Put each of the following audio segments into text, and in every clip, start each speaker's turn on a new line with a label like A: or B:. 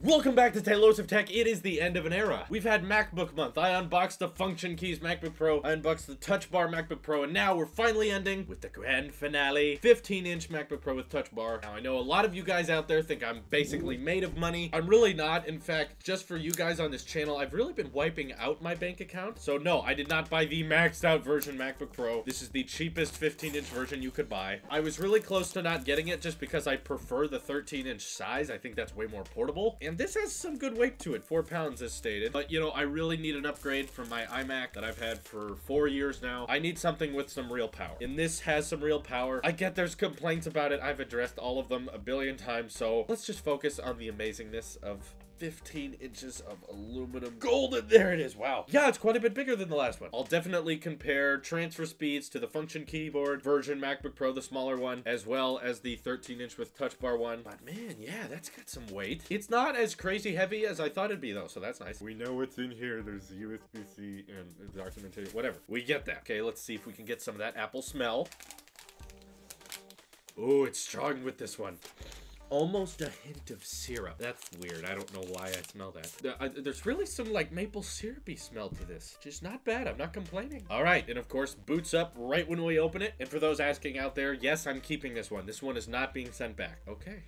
A: Welcome back to Tailosive Tech. It is the end of an era. We've had MacBook month. I unboxed the Function Keys MacBook Pro. I unboxed the Touch Bar MacBook Pro. And now we're finally ending with the grand finale. 15-inch MacBook Pro with Touch Bar. Now, I know a lot of you guys out there think I'm basically made of money. I'm really not. In fact, just for you guys on this channel, I've really been wiping out my bank account. So no, I did not buy the maxed out version MacBook Pro. This is the cheapest 15-inch version you could buy. I was really close to not getting it just because I prefer the 13-inch size. I think that's way more portable. And this has some good weight to it, four pounds as stated. But you know, I really need an upgrade from my iMac that I've had for four years now. I need something with some real power. And this has some real power. I get there's complaints about it. I've addressed all of them a billion times. So let's just focus on the amazingness of 15 inches of aluminum golden. There it is. Wow. Yeah, it's quite a bit bigger than the last one. I'll definitely compare transfer speeds to the function keyboard version MacBook Pro, the smaller one, as well as the 13 inch with touch bar one. But man, yeah, that's got some weight. It's not as crazy heavy as I thought it'd be though, so that's nice. We know what's in here. There's USB-C and documentation, whatever. We get that. Okay, let's see if we can get some of that apple smell. Oh, it's strong with this one almost a hint of syrup. That's weird. I don't know why I smell that. There's really some like maple syrupy smell to this. Just not bad. I'm not complaining. All right. And of course, boots up right when we open it. And for those asking out there, yes, I'm keeping this one. This one is not being sent back. Okay.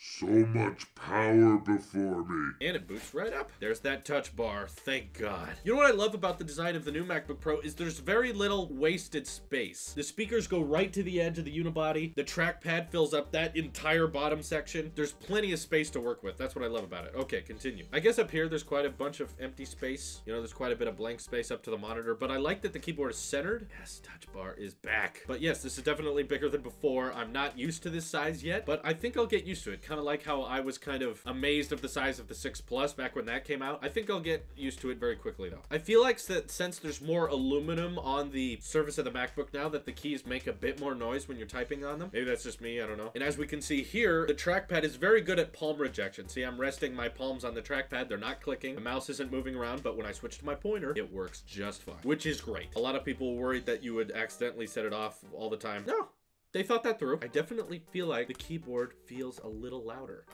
B: So much power before me.
A: And it boots right up. There's that touch bar. Thank God. You know what I love about the design of the new MacBook Pro is there's very little wasted space. The speakers go right to the edge of the unibody. The trackpad fills up that entire bottom section. There's plenty of space to work with. That's what I love about it. Okay, continue. I guess up here there's quite a bunch of empty space. You know, there's quite a bit of blank space up to the monitor, but I like that the keyboard is centered. Yes, touch bar is back. But yes, this is definitely bigger than before. I'm not used to this size yet, but I think I'll get used to it. Kind of like how I was kind of amazed of the size of the 6 Plus back when that came out. I think I'll get used to it very quickly though. I feel like that since there's more aluminum on the surface of the MacBook now that the keys make a bit more noise when you're typing on them. Maybe that's just me, I don't know. And as we can see here, the trackpad is very good at palm rejection. See, I'm resting my palms on the trackpad. They're not clicking. The mouse isn't moving around, but when I switch to my pointer, it works just fine, which is great. A lot of people worried that you would accidentally set it off all the time. No, they thought that through. I definitely feel like the keyboard feels a little louder.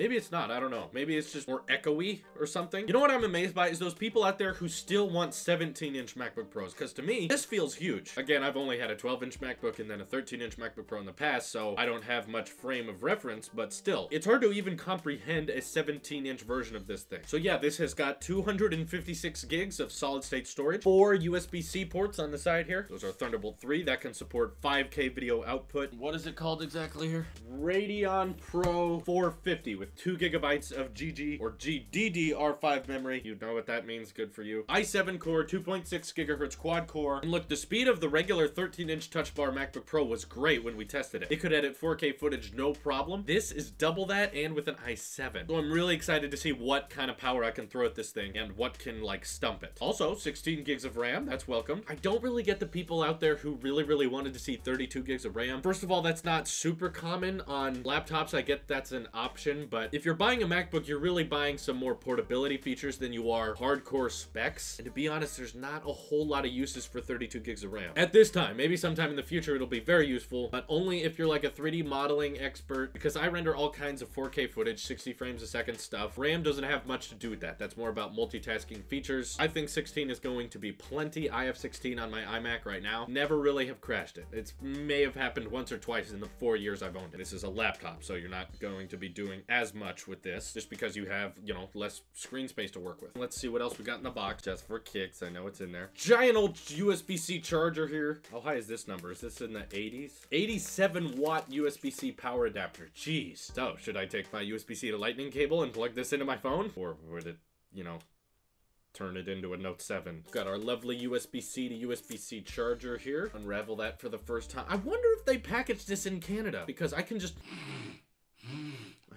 A: Maybe it's not, I don't know. Maybe it's just more echoey or something. You know what I'm amazed by is those people out there who still want 17-inch MacBook Pros, because to me, this feels huge. Again, I've only had a 12-inch MacBook and then a 13-inch MacBook Pro in the past, so I don't have much frame of reference, but still, it's hard to even comprehend a 17-inch version of this thing. So yeah, this has got 256 gigs of solid-state storage, four USB-C ports on the side here. Those are Thunderbolt 3, that can support 5K video output. What is it called exactly here? Radeon Pro 450 with 2 gigabytes of GG or GDDR5 memory. You know what that means. Good for you. i7 core, 2.6 gigahertz quad core. And look, the speed of the regular 13-inch Touch Bar MacBook Pro was great when we tested it. It could edit 4K footage no problem. This is double that and with an i7. So I'm really excited to see what kind of power I can throw at this thing and what can like stump it. Also, 16 gigs of RAM. That's welcome. I don't really get the people out there who really, really wanted to see 32 gigs of RAM. First of all, that's not super common on laptops. I get that's an option, but if you're buying a MacBook, you're really buying some more portability features than you are hardcore specs. And to be honest, there's not a whole lot of uses for 32 gigs of RAM. At this time, maybe sometime in the future it'll be very useful, but only if you're like a 3D modeling expert, because I render all kinds of 4K footage, 60 frames a second stuff. RAM doesn't have much to do with that. That's more about multitasking features. I think 16 is going to be plenty. I have 16 on my iMac right now. Never really have crashed it. It may have happened once or twice in the four years I've owned it. This is a laptop, so you're not going to be doing as much with this just because you have, you know, less screen space to work with. Let's see what else we got in the box just for kicks. I know it's in there. Giant old USB-C charger here. How high is this number? Is this in the 80s? 87 watt USB-C power adapter. Jeez. So should I take my USB-C to lightning cable and plug this into my phone? Or would it, you know, turn it into a Note 7. Got our lovely USB-C to USB-C charger here. Unravel that for the first time. I wonder if they packaged this in Canada because I can just...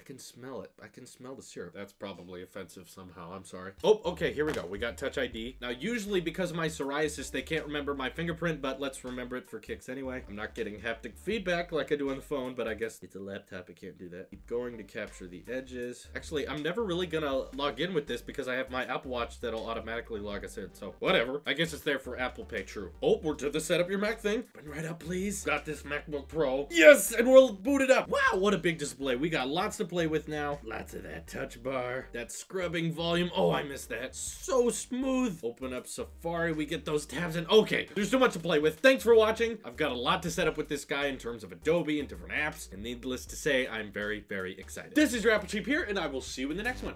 A: I can smell it. I can smell the syrup. That's probably offensive somehow. I'm sorry. Oh, okay, here we go. We got Touch ID. Now, usually because of my psoriasis, they can't remember my fingerprint, but let's remember it for kicks anyway. I'm not getting haptic feedback like I do on the phone, but I guess it's a laptop. I can't do that. Keep going to capture the edges. Actually, I'm never really gonna log in with this because I have my Apple Watch that'll automatically log us in. So whatever. I guess it's there for Apple Pay. True. Oh, we're to the setup your Mac thing. Bring right up, please. Got this MacBook Pro. Yes, and we're booted up. Wow, what a big display. We got lots to play with now. Lots of that touch bar. That scrubbing volume. Oh, I missed that. So smooth. Open up Safari. We get those tabs in. Okay, there's too much to play with. Thanks for watching. I've got a lot to set up with this guy in terms of Adobe and different apps. And needless to say, I'm very, very excited. This is your Apple Cheap here, and I will see you in the next one.